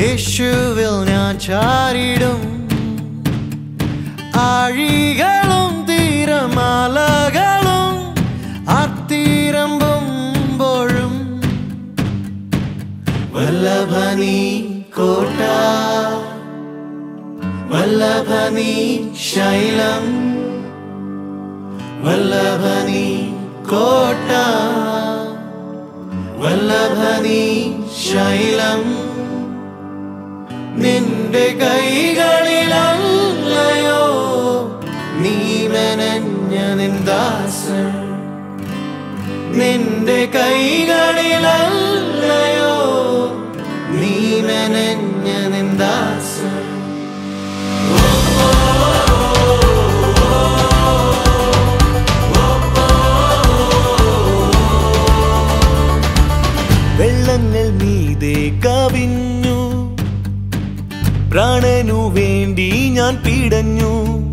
യേശുവിൽ ഞാൻ ചാരിടും. ആഴികളും തീരമാലകളും ആർത്തിരമ്പുമ്പോഴും വല്ലഭനി കോട്ട വല്ലഭനി ശൈലം വല്ലഭനി കോട്ട വല്ലഭനി ശൈലം. നിന്റെ കൈകളിലല്ലയോ നീ മെനഞ്ഞ നിന്ദാസൻ നിന്റെ കൈകളിലല്ലയോ നീ മെനഞ്ഞ നിന്ദാസൻ വെള്ളങ്ങൾ മീതേ കവിഞ്ഞു പ്രാണനു വേണ്ടി ഞാൻ പിടഞ്ഞു.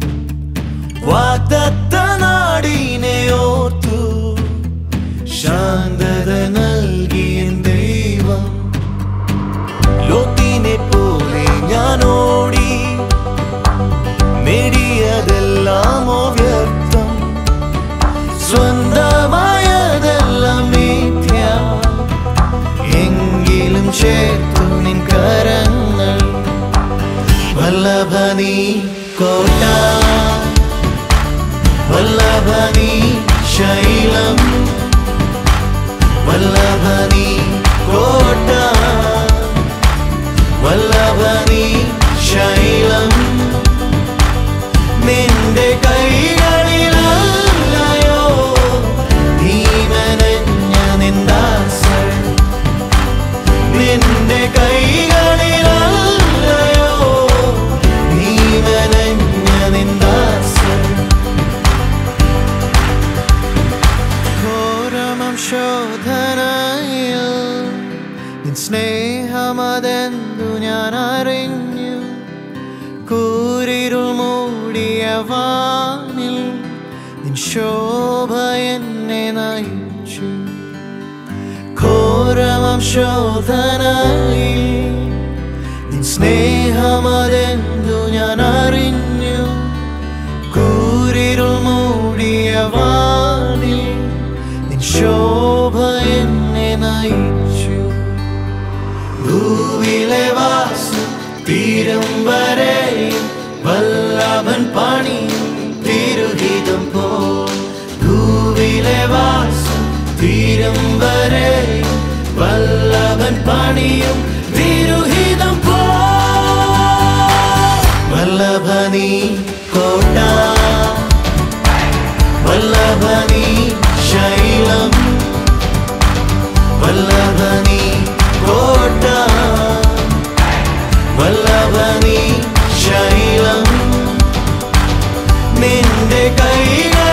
വാഗ്ദത്ത നാടിനെ ഓർത്തു. ശാന്തത നൽകിയ ദൈവം. ലോത്തിനെ പോലെ ഞാൻ ഓടി. നേടിയതെല്ലാം വ്യർത്ഥം സ്വന്തമായതെല്ലാം മിഥ്യ. എങ്കിലും ചേർത്തു नी कोटा। वल्लभा शैलम्। वल्लभनी ശോധനയിൽ നിൻ സ്നേഹമതെന്തു ഞാൻ അറിഞ്ഞു കൂരിരുൾ മൂടിയ വാനിൽ നിൻ ശോഭ എന്നെ നയിച്ചു. ഘോരമം ശോധനയിൽ നിൻ സ്നേഹമതെന്തു ഞാൻ അറിഞ്ഞു കൂരിരുൾ മൂടിയ വാനിൽ നിൻ ശോഭ നയിച്ചു. ഭൂവിലെ വാസു തീരം വരെ വല്ലഭൻ പണി തിരുഹിതം പോ ഭൂവിലെ വാസു തീരം വരെ വല്ലഭൻ പണിയും തിരുഹിതം പോ വല്ലഭനി കോട്ട വല്ലഭനി ശൈലം വല്ലഭനീ ശൈലം നിന്റെ കൈകളിലല്ലയോ